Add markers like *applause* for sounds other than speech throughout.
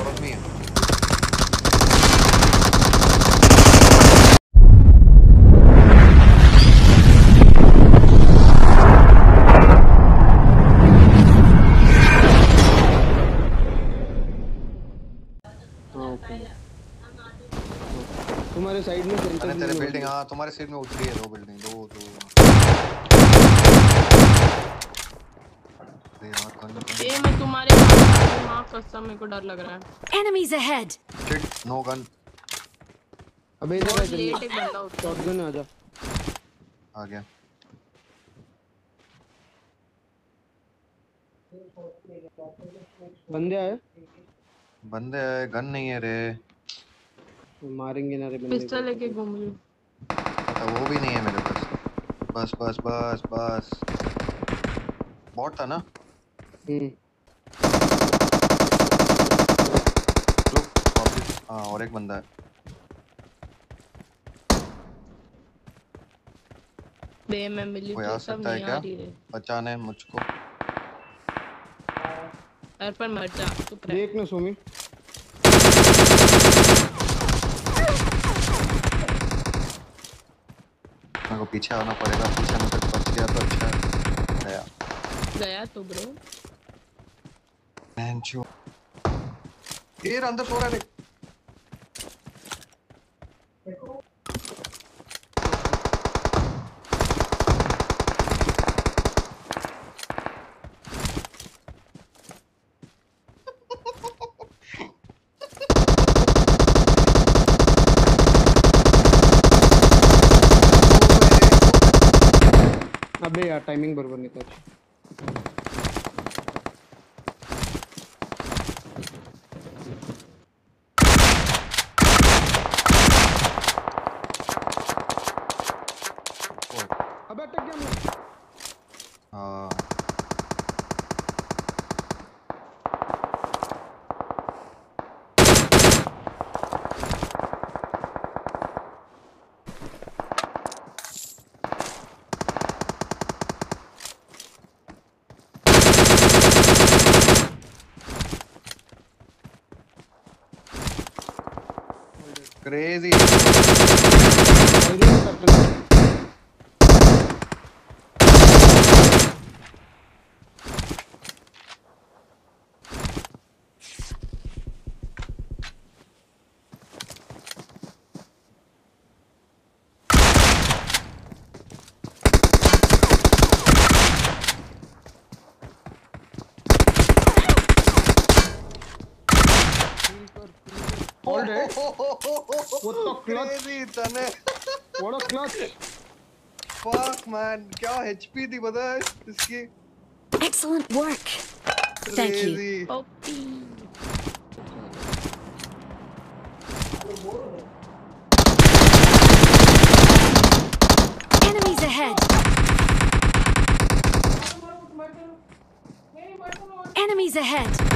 Me. हाँ तुम्हारे side में तेरे बिल्डिंग हाँ तुम्हारे साइड में उतरी है दो बिल्डिंग दो यार ए मैं तुम्हारे माँ कसम मेरे को डर लग रहा है। Enemies ahead! Shit no gun अबे इधर आ जल्दी एक बंदा उठा शॉटगन आ जा आ गया। बंदे आए? बंदे है गन नहीं है रे। मारेंगे ना रे बंदे पिस्टल लेके घूम रही हूँ। पता वो भी नहीं है मेरे पास। बस बस बस बस। बॉट था ना? हाँ और एक बंदा है। बे मैं मिली तो सब है नहीं आ रही रे बचाने मुझको। यार पर मर जा चुप रह। देख ना सोमी। मेरे को पीछे आना पड़ेगा पीछे में तक बच गया तो अच्छा है। गया। गया तो ब्रो। बेंचो ये अंदर सो रहा है। अबे यार टाइमिंग बरोबर नहीं था अबे अटक गया मैं हाँ crazy it. What the clutch? Crazy तने What a clutch! Fuck man क्या एचपी थी पता है इसकी Excellent work! Thank you. Crazy OP Enemies ahead! Enemies ahead!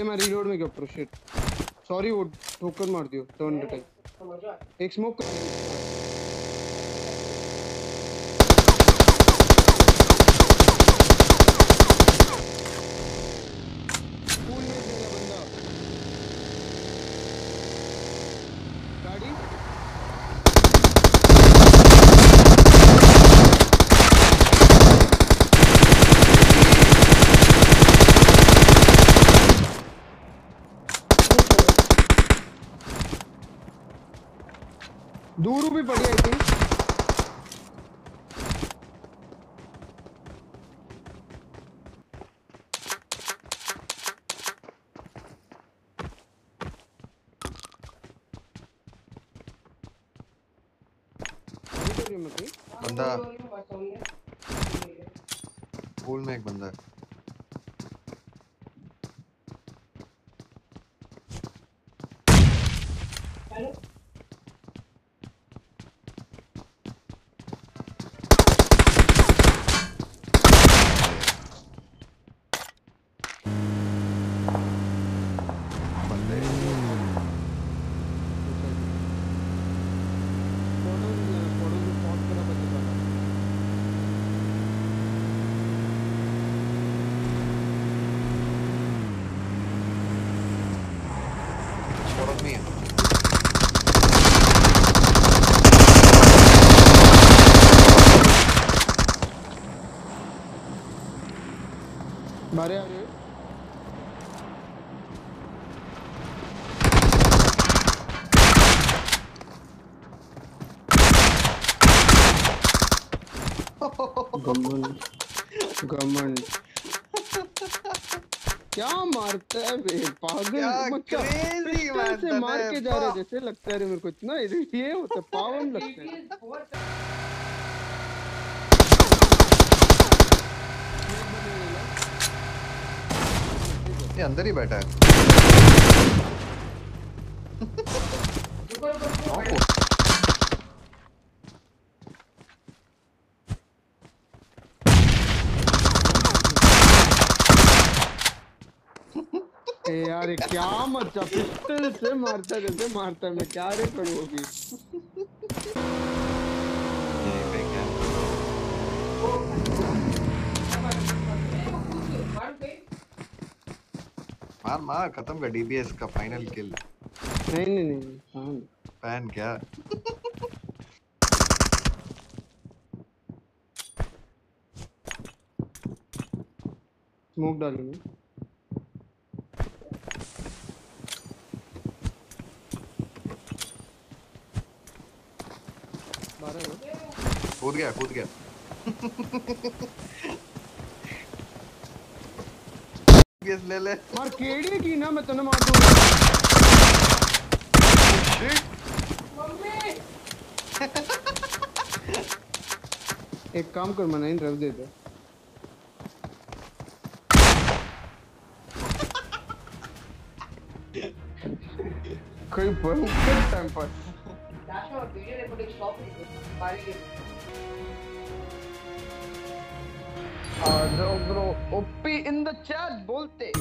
अरे मैं रीलोड में गया, प्रो सॉरी वो ठोकर मार दियो टर्न टाइम एक स्मोक गाड़ी दूर भी पड़ी आई कहीं बंदा। पूल में एक बंदा है। बारे आ रहे गमन गमन। क्या मारता है बे? पागल मारता से मार के जा रहे जैसे लगता है मेरे को इतना ये होता है पावन लगता है। ये अंदर ही बैठा है। यार क्या मचा पिस्टल से मारता जैसे मारता मैं क्या रे करूँ अभी यहीं पे क्या मार मार खत्म कर डीबीएस का फाइनल किल नहीं नहीं नहीं हाँ फ़ैन क्या? स्मोक डालूँगा। कूद गया कूद गया। *laughs* डीबीएस ले ले। मार केड़ी की ना मैं तने मार दूँगा। *laughs* एक काम कर मनाइन रख दे दे। कोई भयंकर टाइम पर। Bro bro OP in the chat बोलते।